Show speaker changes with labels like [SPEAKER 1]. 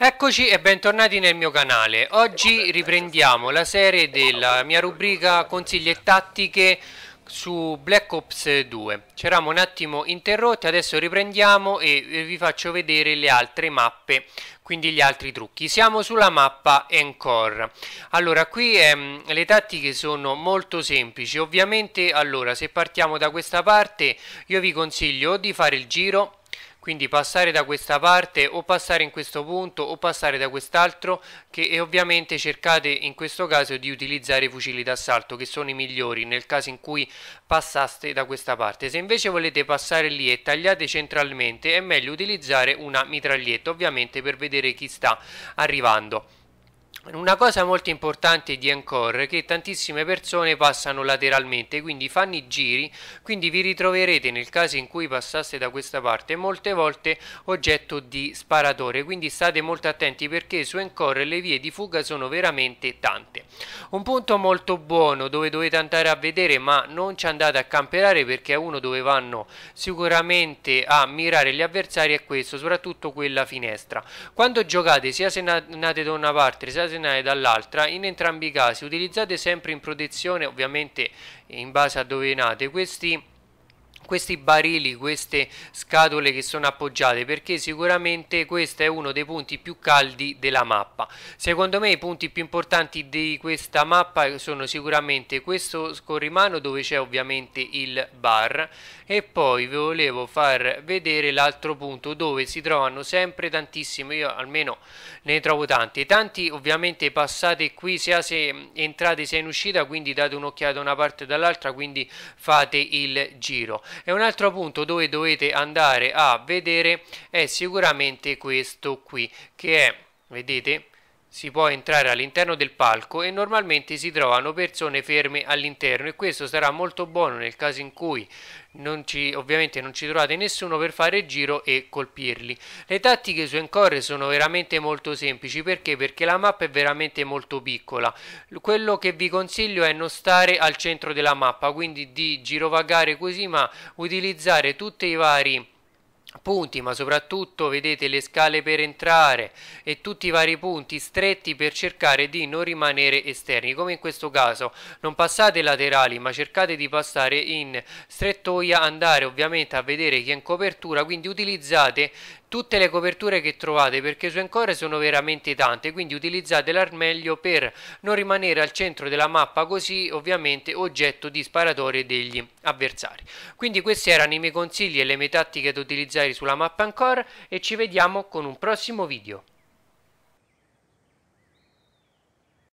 [SPEAKER 1] Eccoci e bentornati nel mio canale. Oggi riprendiamo la serie della mia rubrica consigli e tattiche su Black Ops 2. Ci eravamo un attimo interrotti, adesso riprendiamo e vi faccio vedere le altre mappe, quindi gli altri trucchi. Siamo sulla mappa Encore. Allora, qui ehm, le tattiche sono molto semplici. Ovviamente, allora, se partiamo da questa parte, io vi consiglio di fare il giro quindi passare da questa parte o passare in questo punto o passare da quest'altro che ovviamente cercate in questo caso di utilizzare i fucili d'assalto che sono i migliori nel caso in cui passaste da questa parte. Se invece volete passare lì e tagliate centralmente è meglio utilizzare una mitraglietta ovviamente per vedere chi sta arrivando una cosa molto importante di Encore è che tantissime persone passano lateralmente, quindi fanno i giri, quindi vi ritroverete nel caso in cui passaste da questa parte molte volte oggetto di sparatore, quindi state molto attenti perché su Encore le vie di fuga sono veramente tante. Un punto molto buono dove dovete andare a vedere ma non ci andate a camperare perché è uno dove vanno sicuramente a mirare gli avversari è questo, soprattutto quella finestra. Quando giocate sia se nate da una parte sia se e dall'altra, in entrambi i casi utilizzate sempre in protezione, ovviamente in base a dove nate, questi questi barili, queste scatole che sono appoggiate perché sicuramente questo è uno dei punti più caldi della mappa. Secondo me i punti più importanti di questa mappa sono sicuramente questo scorrimano dove c'è ovviamente il bar e poi vi volevo far vedere l'altro punto dove si trovano sempre tantissimi, io almeno ne trovo tanti, tanti ovviamente passate qui sia se entrate sia in uscita quindi date un'occhiata da una parte e dall'altra quindi fate il giro e un altro punto dove dovete andare a vedere è sicuramente questo qui che è vedete si può entrare all'interno del palco e normalmente si trovano persone ferme all'interno e questo sarà molto buono nel caso in cui non ci, ovviamente non ci trovate nessuno per fare il giro e colpirli. Le tattiche su Encore sono veramente molto semplici perché? Perché la mappa è veramente molto piccola. Quello che vi consiglio è non stare al centro della mappa, quindi di girovagare così ma utilizzare tutti i vari punti ma soprattutto vedete le scale per entrare e tutti i vari punti stretti per cercare di non rimanere esterni come in questo caso. Non passate laterali ma cercate di passare in strettoia andare ovviamente a vedere chi è in copertura quindi utilizzate tutte le coperture che trovate perché su Encore sono veramente tante quindi utilizzatele al meglio per non rimanere al centro della mappa così ovviamente oggetto di sparatorie degli avversari. Quindi questi erano i miei consigli e le mie tattiche da utilizzare sulla mappa Encore e ci vediamo con un prossimo video